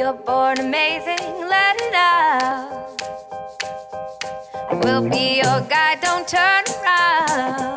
You're born amazing, let it out. We'll be your guide, don't turn around.